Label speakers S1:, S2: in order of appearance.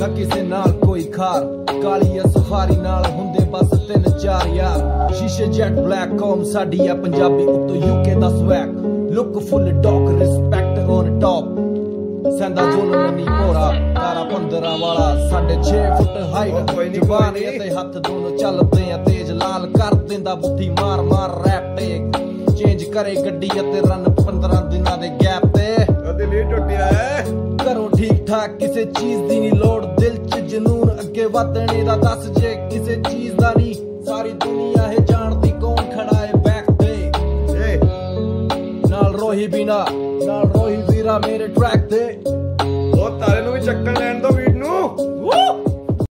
S1: ਨਾ ਕਿਸੇ ਨਾਲ ਕੋਈ ਖਾਰ। ਕਾਲੀ ਸਫਾਰੀ ਨਾਲ ਹੁੰਦੇ ਬਸ ਤਿੰਨ ਚਾਰ ਯਾਰ। ਸ਼ੀਸ਼ੇ ਜੈਟ ਬਲੈਕ ਕੌਮ ਸਾਡੀ ਆ ਪੰਜਾਬੀ ਉੱਤੋਂ ਯੂਕੇ ਦਾ ਸਵੈਗ ਲੁੱਕ ਫੁੱਲ ਡੌਕ ਰਿਸਪੈਕਟ ਔਨ ਟੌਪ ਸੰਦਾ ਜ਼ੁਲਮ ਨਹੀਂ ਪੋਰਾ ਤਾਰਾ 15 ਵਾਲਾ। ਸਾਡੇ 6 ਫੁੱਟ ਹਾਈਟ ਜ਼ਬਾਨ। ਅਤੇ ਹੱਥ ਦੋਨੋਂ ਚੱਲਦੇ ਆ ਤੇਜ਼ ਲਾਲ ਕਰ ਦਿੰਦਾ ਬੁੱਧੀ ਮਾਰ ਮਾਰ ਰੈਪ ਟੇਕ ਚੇਂਜ ਕਰੇ ਗੱਡੀ ਅਤੇ ਰਨ 15 ਦਿਨਾਂ ਦੇ ਗੈਪ ਤੇ।
S2: ਦਿਲ ਹੀ ਟੁੱਟਿਆ ਐ
S1: ਘਰੋਂ ਠੀਕ ਠਾਕ ਕਿਸੇ ਚੀਜ਼ ਦੀ ਨਹੀਂ ਲੋੜ ਦਿਲ 'ਚ ਜਨੂਨ ਅੱਗੇ ਵਧਣੇ ਦਾ ਦੱਸ ਜੇ ਕਿਸੇ ਚੀਜ਼ ਦਾ ਨਹੀਂ ਸਾਰੀ ਦੁਨੀਆ ਇਹ ਜਾਣਦੀ ਕੌਣ ਖੜਾ ਹੈ ਬੈਕ ਤੇ। ਨਾਲ ਰੋਹੀ ਬਿਨਾ ਨਾਲ ਰੋਹੀ ਵੀਰਾ ਮੇਰੇ ਟਰੈਕ ਤੇ।